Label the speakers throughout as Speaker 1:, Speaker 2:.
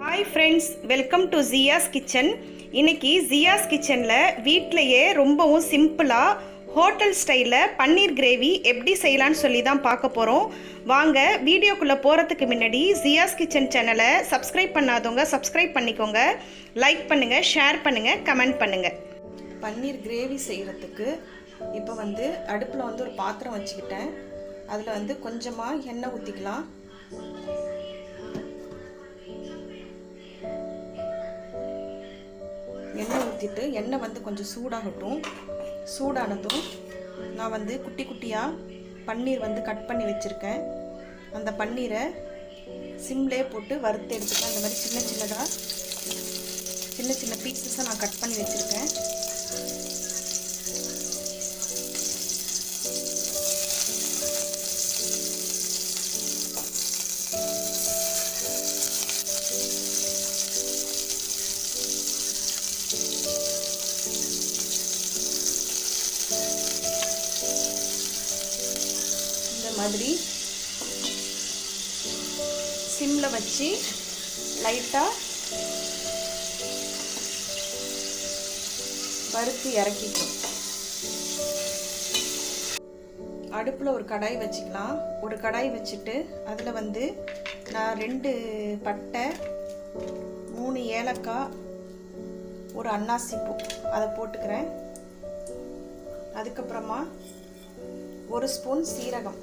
Speaker 1: Hi friends welcome to Jiya's kitchen இன்னைக்கு ஜியாஸ் கிச்சனில் வீட்டிலையே ரொம்பவும் சிம்பிளாக ஹோட்டல் ஸ்டைலில் பன்னீர் கிரேவி எப்படி செய்யலான்னு சொல்லி தான் பார்க்க போகிறோம் வாங்க வீடியோக்குள்ளே போகிறதுக்கு முன்னாடி ஜியாஸ் கிச்சன் சேனலை சப்ஸ்கிரைப் பண்ணாதவங்க சப்ஸ்கிரைப் பண்ணிக்கோங்க. லைக் பண்ணுங்கள் ஷேர் பண்ணுங்கள் கமெண்ட் பண்ணுங்கள்
Speaker 2: பன்னீர் கிரேவி செய்கிறதுக்கு இப்போ வந்து அடுப்பில் வந்து ஒரு பாத்திரம் வச்சுக்கிட்டேன். அதில் வந்து கொஞ்சமாக எண்ணெய் ஊற்றிக்கலாம் ஊற்றிட்டு எண்ணெய் வந்து கொஞ்சம் சூடாகட்டும். சூடானதும் நான் வந்து குட்டி குட்டியாக பன்னீர் வந்து கட் பண்ணி வச்சுருக்கேன். அந்த பன்னீரை சிம்லே போட்டு வறுத்து எடுத்துக்கலாம். அந்த மாதிரி சின்ன சின்னதாக சின்ன சின்ன பீசஸாக நான் கட் பண்ணி வச்சுருக்கேன். இந்த மாதிரி சிம்மில் வச்சு லைட்டாக வறுத்து இறக்கிக்கும் அடுப்பில் ஒரு கடாய் வச்சுக்கலாம். ஒரு கடாய் வச்சுட்டு அதில் வந்து நான் ரெண்டு பட்டை மூணு ஏலக்காய் ஒரு அன்னாசி பூ அதை போட்டுக்கிறேன். அதுக்கப்புறமா ஒரு ஸ்பூன் சீரகம்.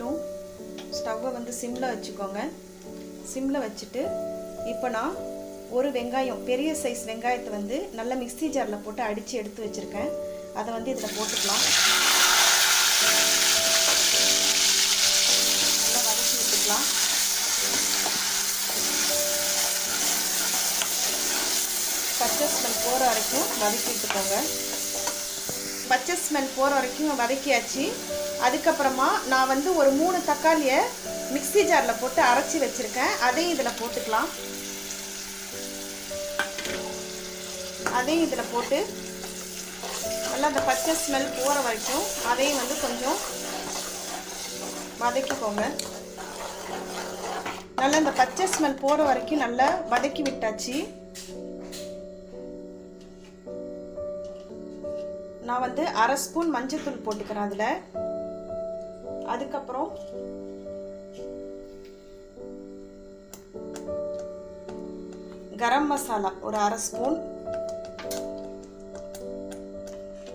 Speaker 2: பொரியட்டும் ஸ்டவ்வை வந்து சிம்மில் வச்சுக்கோங்க. சிம்மில் வச்சுட்டு இப்போ நான் ஒரு வெங்காயம் பெரிய சைஸ் வெங்காயத்தை வந்து நல்ல மிக்சி ஜாரில் போட்டு அடித்து எடுத்து வச்சுருக்கேன். அதை வந்து இதில் போட்டுக்கலாம். நல்லா வதக்கி விட்டுக்கலாம். பச்சை ஸ்மெல் போகிற வரைக்கும் வதக்கி விட்டுக்கோங்க. பச்சை ஸ்மெல் போகிற வரைக்கும் வதக்கியாச்சு. அதுக்கப்புறமா நான் வந்து ஒரு மூணு தக்காளியை மிக்ஸி ஜாரில் போட்டு அரைச்சி வச்சுருக்கேன். அதையும் இதில் போட்டுக்கலாம். அதையும் இதில் போட்டு நல்லா அந்த பச்சை ஸ்மெல் போகிற வரைக்கும் அதையும் வந்து கொஞ்சம் வதக்கிக்கோங்க. நல்லா இந்த பச்சை ஸ்மெல் போகிற வரைக்கும் நல்லா வதக்கி விட்டாச்சு. நான் வந்து அரை ஸ்பூன் மஞ்சள் தூள் போட்டுக்கிறேன் அதில். அதுக்கப்புறம் கரம் மசாலா ஒரு அரை ஸ்பூன்.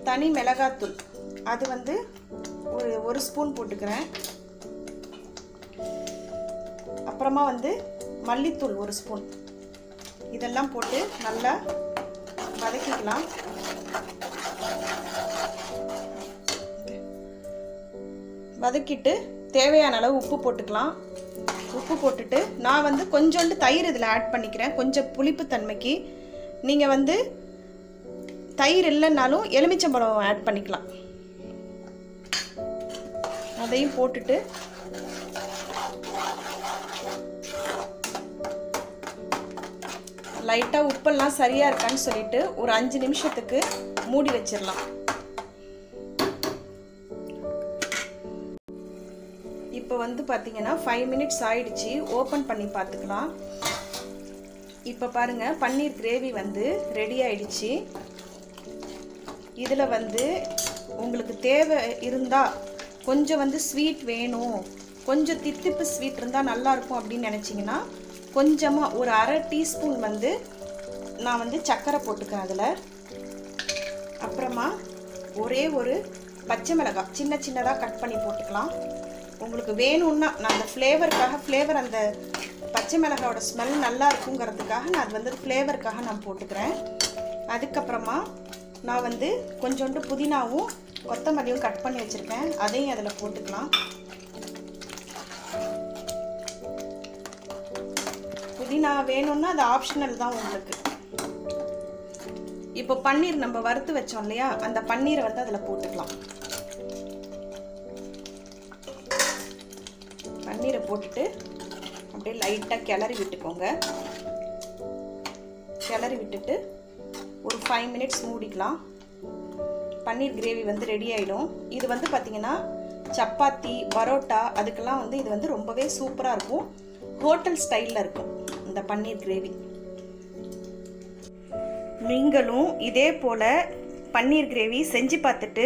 Speaker 2: தனி மிளகாத்தூள் அது வந்து ஒரு ஒரு ஸ்பூன் போட்டுக்கிறேன். அப்புறமா வந்து மல்லித்தூள் ஒரு ஸ்பூன். இதெல்லாம் போட்டு நல்லா வதக்கிக்கலாம். வதக்கிட்டு தேவையான அளவு உப்பு போட்டுக்கலாம். உப்பு போட்டுட்டு நான் வந்து கொஞ்சோண்டு தயிர் இதில் ஆட் பண்ணிக்கிறேன். கொஞ்சம் புளிப்பு தன்மைக்கு நீங்கள் வந்து தயிர் இல்லைன்னாலும் எலுமிச்சம்பழம் ஆட் பண்ணிக்கலாம். அதையும் போட்டுட்டு லைட்டாக உப்பெல்லாம் சரியாக இருக்கான்னு சொல்லிட்டு ஒரு அஞ்சு நிமிஷத்துக்கு மூடி வச்சிடலாம். இப்போ வந்து பார்த்தீங்கன்னா ஃபைவ் மினிட்ஸ் ஆயிடுச்சு. ஓப்பன் பண்ணி பார்த்துக்கலாம். இப்போ பாருங்கள் பன்னீர் கிரேவி வந்து ரெடி ஆயிடுச்சு. இதில் வந்து உங்களுக்கு தேவை இருந்தால் கொஞ்சம் வந்து ஸ்வீட் வேணும். கொஞ்சம் தித்திப்பு ஸ்வீட் இருந்தால் நல்லாயிருக்கும் அப்படின்னு நினச்சிங்கன்னா கொஞ்சமாக ஒரு அரை டீஸ்பூன் வந்து நான் வந்து சர்க்கரை போட்டுக்கிறேன் அதில். அப்புறமா ஒரே ஒரு பச்சை மிளகாய் சின்ன சின்னதாக கட் பண்ணி போட்டுக்கலாம். உங்களுக்கு வேணும்னா நான் அந்த ஃப்ளேவருக்காக ஃப்ளேவர் அந்த பச்சை மிளகாவோட ஸ்மெல் நல்லா இருக்குங்கிறதுக்காக நான் அது வந்து ஃப்ளேவருக்காக நான் போட்டுக்கிறேன். அதுக்கப்புறமா நான் வந்து கொஞ்சோண்டு புதினாவும் கொத்தமல்லியும் கட் பண்ணி வச்சுருக்கேன். அதையும் அதில் போட்டுக்கலாம். புதினா வேணும்னா அது ஆப்ஷனல் தான் உங்களுக்கு. இப்போ பன்னீர் நம்ம வறுத்து வச்சோம் இல்லையா? அந்த பன்னீரை வந்து அதில் போட்டுக்கலாம். போட்டுட்டு அப்படியே லைட்டாக கிளறி விட்டுக்கோங்க. கிளறி விட்டுட்டு ஒரு ஃபைவ் மினிட்ஸ் மூடிக்கலாம். பன்னீர் கிரேவி வந்து ரெடி ஆகிடும் இது வந்து பார்த்திங்கன்னா சப்பாத்தி பரோட்டா அதுக்கெல்லாம் வந்து இது வந்து ரொம்பவே சூப்பராக இருக்கும். ஹோட்டல் ஸ்டைலில் இருக்கும் இந்த பன்னீர் கிரேவி.
Speaker 1: நீங்களும் இதே போல் பன்னீர் கிரேவி செஞ்சு பார்த்துட்டு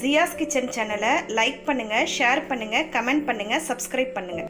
Speaker 1: ஜியாஸ் கிச்சன் சேனலை லைக் பண்ணுங்கள் ஷேர் பண்ணுங்கள் கமெண்ட் பண்ணுங்கள் சப்ஸ்கிரைப் பண்ணுங்கள்